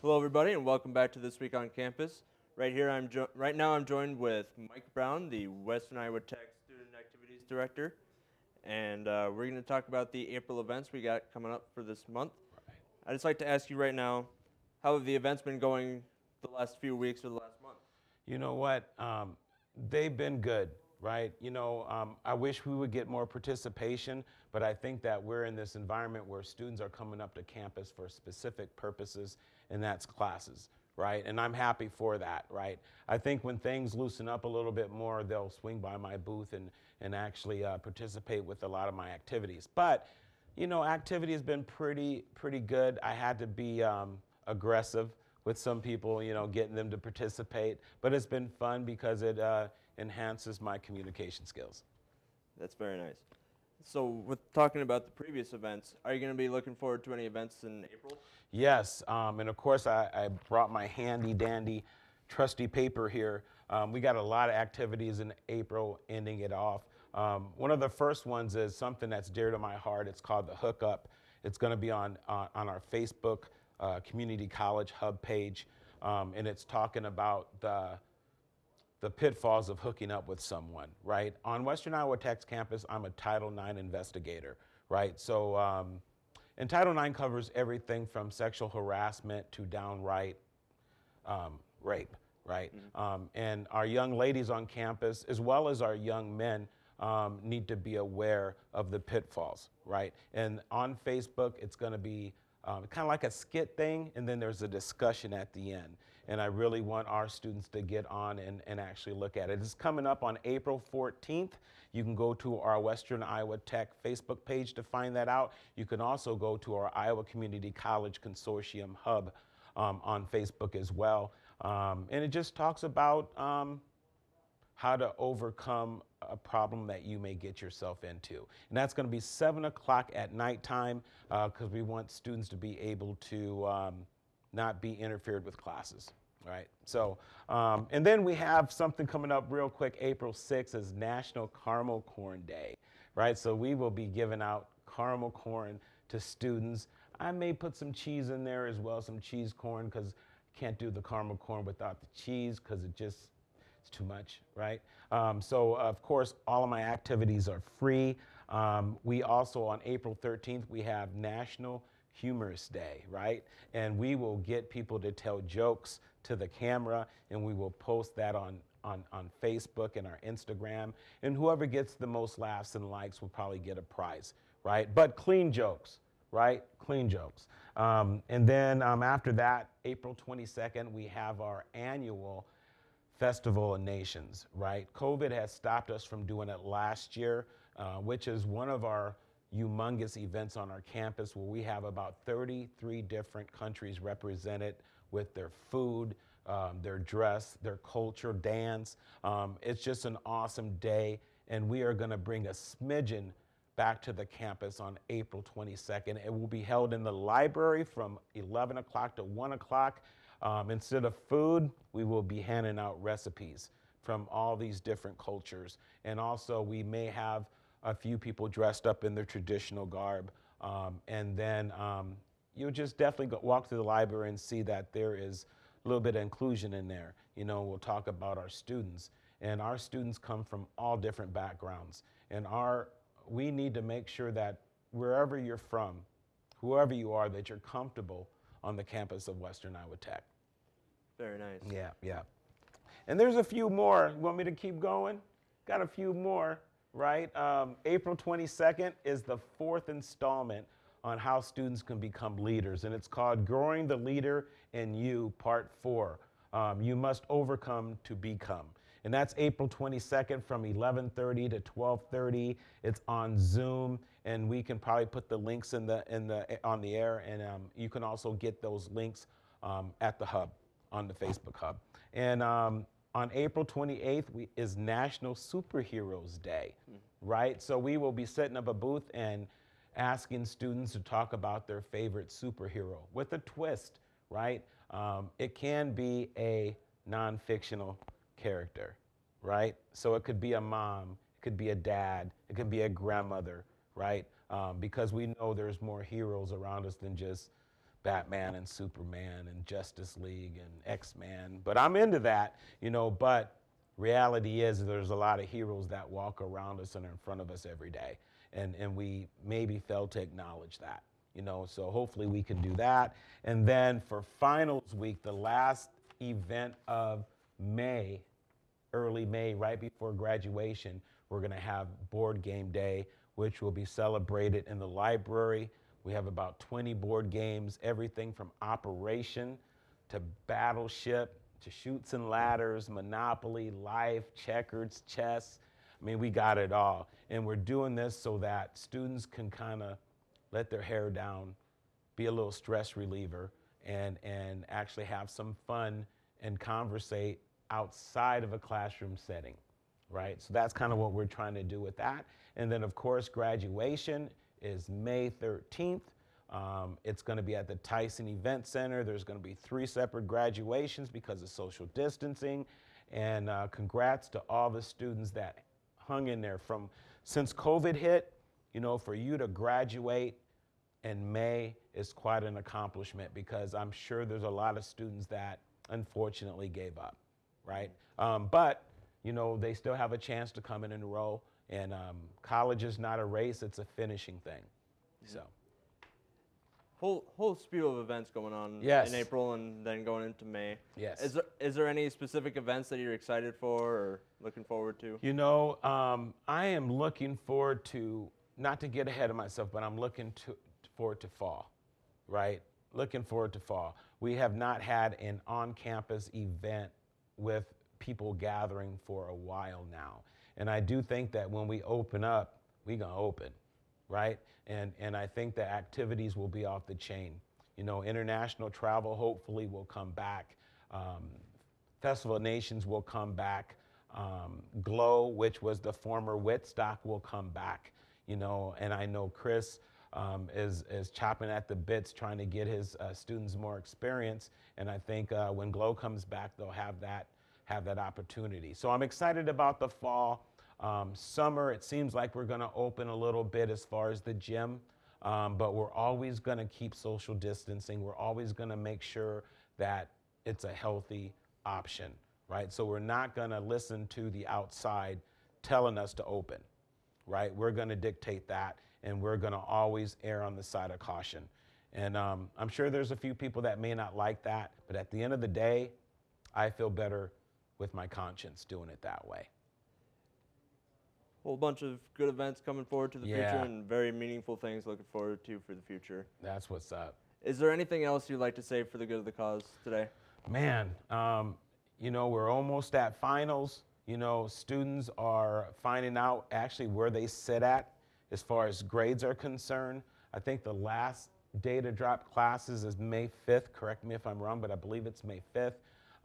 Hello, everybody, and welcome back to This Week on Campus. Right here, I'm jo- right now. I'm joined with Mike Brown, the Western Iowa Tech Student Activities Director, and uh, we're going to talk about the April events we got coming up for this month. I'd just like to ask you right now, how have the events been going the last few weeks or the last month? You know what? Um, they've been good, right? You know, um, I wish we would get more participation, but I think that we're in this environment where students are coming up to campus for specific purposes, and that's classes, right? And I'm happy for that, right? I think when things loosen up a little bit more, they'll swing by my booth and, and actually uh, participate with a lot of my activities. But, you know, activity has been pretty, pretty good. I had to be um, aggressive with some people, you know, getting them to participate. But it's been fun because it uh, enhances my communication skills. That's very nice. So, with talking about the previous events, are you going to be looking forward to any events in April? Yes, um, and of course, I, I, brought my handy dandy trusty paper here. Um, we got a lot of activities in April, ending it off. Um, one of the first ones is something that's dear to my heart. It's called the Hookup. It's going to be on uh, on our Facebook uh, Community College Hub page, um, and it's talking about the the pitfalls of hooking up with someone, right? On Western Iowa Tech's campus, I'm a Title IX investigator, right? So, um, and Title IX covers everything from sexual harassment to downright um, rape, right? Mm-hmm. Um, and our young ladies on campus, as well as our young men, um, need to be aware of the pitfalls, right? And on Facebook, it's going to be um, kind of like a skit thing, and then there's a discussion at the end. And I really want our students to get on and, and actually look at it. It's coming up on April 14th. You can go to our Western Iowa Tech Facebook page to find that out. You can also go to our Iowa Community College Consortium Hub um, on Facebook as well. Um, and it just talks about um, how to overcome a problem that you may get yourself into. And that's going to be 7 o'clock at nighttime because uh, we want students to be able to um, not be interfered with classes. Right. So, um, and then we have something coming up real quick. April 6th is National Caramel Corn Day. Right. So we will be giving out caramel corn to students. I may put some cheese in there as well, some cheese corn, because can't do the caramel corn without the cheese because it just it's too much, right? Um, so, of course, all of my activities are free. Um, we also, on April 13th, we have National Humorous Day, right? And we will get people to tell jokes to the camera, and we will post that on, on, on Facebook and our Instagram. And whoever gets the most laughs and likes will probably get a prize, right? But clean jokes, right? Clean jokes. Um, and then um, after that, April 22nd, we have our annual Festival of Nations, right? COVID has stopped us from doing it last year, uh, which is one of our humongous events on our campus where we have about 33 different countries represented with their food, um, their dress, their culture, dance. Um, it's just an awesome day, and we are going to bring a smidgen back to the campus on April 22nd. It will be held in the library from 11 o'clock to 1 o'clock. Um, instead of food, we will be handing out recipes from all these different cultures. And also, we may have a few people dressed up in their traditional garb. Um, and then um, you'll just definitely go, walk through the library and see that there is a little bit of inclusion in there. You know, we'll talk about our students. And our students come from all different backgrounds. And our, we need to make sure that wherever you're from, whoever you are, that you're comfortable on the campus of Western Iowa Tech. Very nice. Yeah, yeah. And there's a few more. You want me to keep going? Got a few more, right? Um, April 22nd is the fourth installment on how students can become leaders, and it's called Growing the Leader in You, Part 4. Um, you must overcome to become and that's April 22nd from 11:30 to 12:30. It's on Zoom, and we can probably put the links in the in the on the air, and um, you can also get those links um, at the hub on the Facebook hub. And um, on April 28th we, is National Superheroes Day, mm. right? So we will be setting up a booth and asking students to talk about their favorite superhero with a twist, right? Um, it can be a non-fictional character, right? So it could be a mom, it could be a dad, it could be a grandmother, right? Um, because we know there's more heroes around us than just Batman and Superman and Justice League and X Men. But I'm into that, you know. But reality is there's a lot of heroes that walk around us and are in front of us every day. And, and we maybe fail to acknowledge that, you know. So hopefully we can do that. And then for finals week, the last event of May, early May, right before graduation, we're going to have board game day, which will be celebrated in the library. We have about 20 board games, everything from Operation to Battleship to Chutes and Ladders, Monopoly, Life, Checkers, Chess. I mean, we got it all. And we're doing this so that students can kind of let their hair down, be a little stress reliever, and, and actually have some fun and conversate outside of a classroom setting, right? So that's kind of what we're trying to do with that. And then, of course, graduation is May 13th. Um, it's going to be at the Tyson Event Center. There's going to be three separate graduations because of social distancing. And uh, congrats to all the students that hung in there from since COVID hit. You know, for you to graduate in May is quite an accomplishment because I'm sure there's a lot of students that unfortunately gave up, right? Um, but you know, they still have a chance to come in and enroll. And um, college is not a race; it's a finishing thing. So. Whole whole spew of events going on Yes. in April and then going into May. Yes. Is there is there any specific events that you're excited for or looking forward to? You know, um, I am looking forward to, not to get ahead of myself, but I'm looking to, forward to fall, right? Looking forward to fall. We have not had an on campus event with people gathering for a while now. And I do think that when we open up, we're going to open, right? And, and I think the activities will be off the chain. You know, international travel hopefully will come back. Um, Festival Nations will come back. Um, Glow, which was the former Whitstock, will come back. You know, and I know Chris um, is is chopping at the bits trying to get his uh, students more experience. And I think uh, when Glow comes back, they'll have that have that opportunity. So I'm excited about the fall. Um, summer, it seems like we're going to open a little bit as far as the gym, um, but we're always going to keep social distancing. We're always going to make sure that it's a healthy option, right? So we're not going to listen to the outside telling us to open, right? We're going to dictate that, and we're going to always err on the side of caution. And um, I'm sure there's a few people that may not like that, but at the end of the day, I feel better with my conscience doing it that way. Whole bunch of good events coming forward to the Yeah. future and very meaningful things looking forward to for the future. That's what's up. Is there anything else you'd like to say for the good of the cause today? Man, um, you know, we're almost at finals. You know, students are finding out actually where they sit at as far as grades are concerned. I think the last day to drop classes is May 5th. Correct me if I'm wrong, but I believe it's May 5th.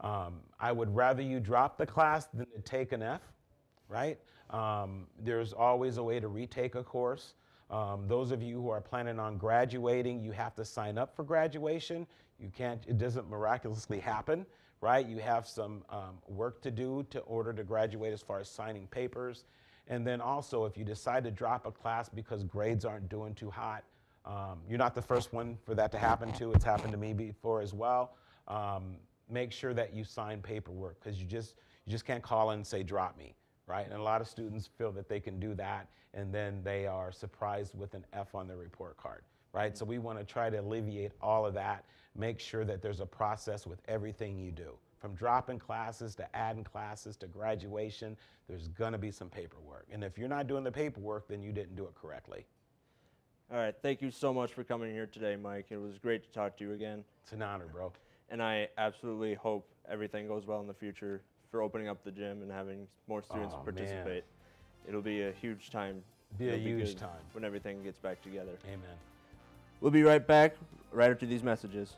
Um, I would rather you drop the class than to take an F, right? Um, there's always a way to retake a course. Um, those of you who are planning on graduating, you have to sign up for graduation. You can't, it doesn't miraculously happen, right? You have some um, work to do to order to graduate as far as signing papers. And then also, if you decide to drop a class because grades aren't doing too hot, um, you're not the first one for that to happen to. It's happened to me before as well. Um, make sure that you sign paperwork because you just you just can't call in and say drop me, right? And a lot of students feel that they can do that, and then they are surprised with an F on their report card, right? So we want to try to alleviate all of that. Make sure that there's a process with everything you do, from dropping classes to adding classes to graduation. There's gonna be some paperwork, and if you're not doing the paperwork, then you didn't do it correctly. All right, thank you so much for coming here today, Mike. It was great to talk to you again. It's an honor, bro. And I absolutely hope everything goes well in the future for opening up the gym and having more students Oh, man. participate. It'll be a huge time. Be a It'll huge time. when everything gets back together. Amen. We'll be right back right after these messages.